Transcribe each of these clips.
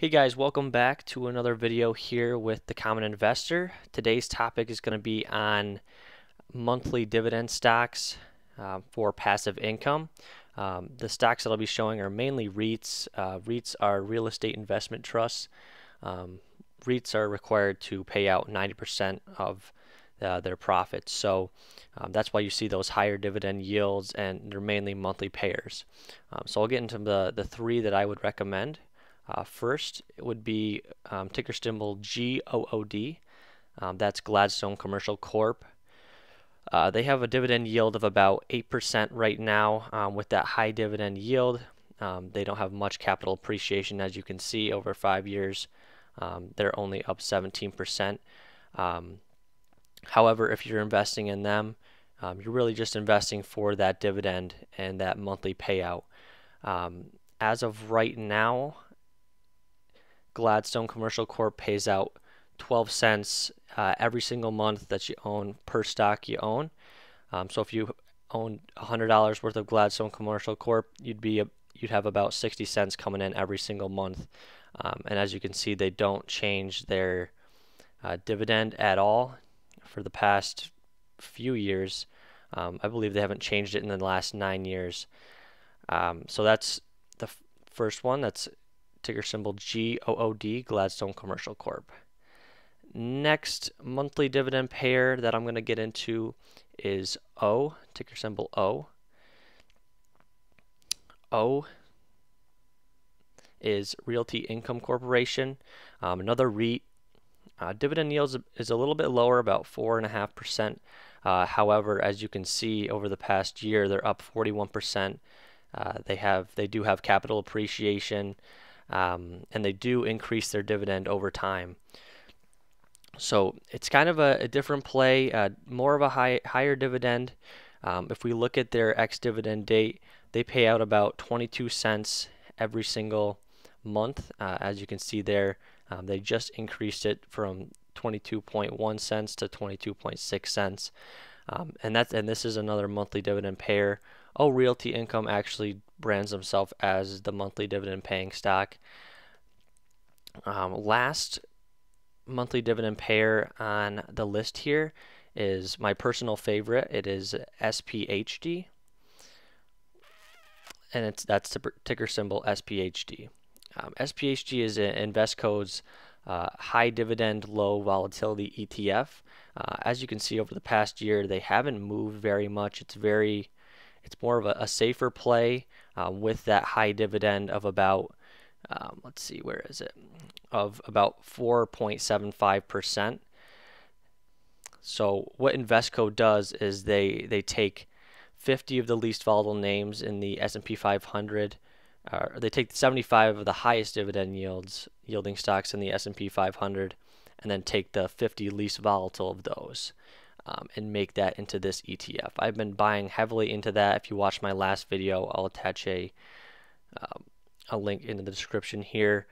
Hey guys, welcome back to another video here with the Common Investor. Today's topic is going to be on monthly dividend stocks uh, for passive income. Um, the stocks that I'll be showing are mainly REITs. Uh, REITs are real estate investment trusts. Um, REITs are required to pay out 90% of uh, their profits. So um, that's why you see those higher dividend yields and they're mainly monthly payers. Um, so I'll get into the, the three that I would recommend. Uh, first, it would be um, ticker symbol GOOD. Um, that's Gladstone Commercial Corp. Uh, they have a dividend yield of about 8% right now. Um, with that high dividend yield, um, they don't have much capital appreciation as you can see over five years. Um, they're only up 17%. Um, however, if you're investing in them, you're really just investing for that dividend and that monthly payout. as of right now, Gladstone Commercial Corp pays out 12 cents uh, every single month that you own per stock you own. Um, so if you own $100 worth of Gladstone Commercial Corp, you'd be a, you'd have about 60 cents coming in every single month. Um, and as you can see, they don't change their uh, dividend at all for the past few years. Um, I believe they haven't changed it in the last nine years. Um, so that's the first one. That's ticker symbol GOOD, Gladstone Commercial Corp. Next monthly dividend payer that I'm going to get into is O, ticker symbol O. O is Realty Income Corporation, um, another REIT. Uh, dividend yields is a little bit lower, about 4.5%. Uh, however, as you can see over the past year, they're up 41%. Uh, they have they do have capital appreciation um, and they do increase their dividend over time. So it's kind of a, a different play, uh, more of a high, higher dividend. Um, if we look at their ex-dividend date, they pay out about 22 cents every single month. Uh, as you can see there, um, they just increased it from 22.1 cents to 22.6 cents. Um, and that's and this is another monthly dividend payer. Oh, Realty Income actually brands themselves as the monthly dividend paying stock. Um, last monthly dividend payer on the list here is my personal favorite. It is SPHD, and it's that's the ticker symbol SPHD. Um, SPHD is Invesco's uh, high dividend, low volatility ETF. Uh, as you can see over the past year, they haven't moved very much. It's very, it's more of a, a safer play um, with that high dividend of about, um, let's see, where is it? Of about 4.75%. So what Invesco does is they they take 50 of the least volatile names in the S&P 500 uh, they take 75 of the highest dividend yields yielding stocks in the S&P 500 and then take the 50 least volatile of those um, and make that into this ETF. I've been buying heavily into that. If you watch my last video, I'll attach a um, a link in the description here.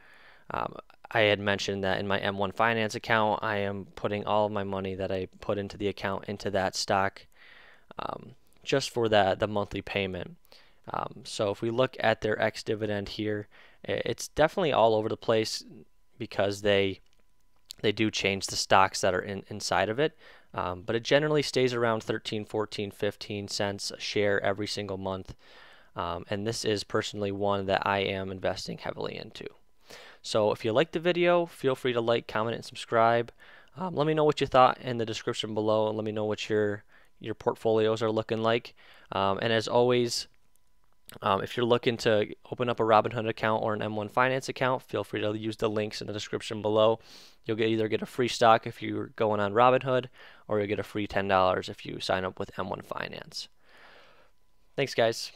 Um, I had mentioned that in my M1 Finance account, I am putting all of my money that I put into the account into that stock um, just for that the monthly payment. Um, so if we look at their ex dividend here, it's definitely all over the place because they they do change the stocks that are in, inside of it. Um, but it generally stays around 13, 14, 15 cents a share every single month. Um, and this is personally one that I am investing heavily into. So if you liked the video, feel free to like, comment, and subscribe. Um, let me know what you thought in the description below, and let me know what your your portfolios are looking like. Um, and as always, um, if you're looking to open up a Robinhood account or an M1 Finance account, feel free to use the links in the description below. You'll get either get a free stock if you're going on Robinhood, or you'll get a free $10 if you sign up with M1 Finance. Thanks, guys.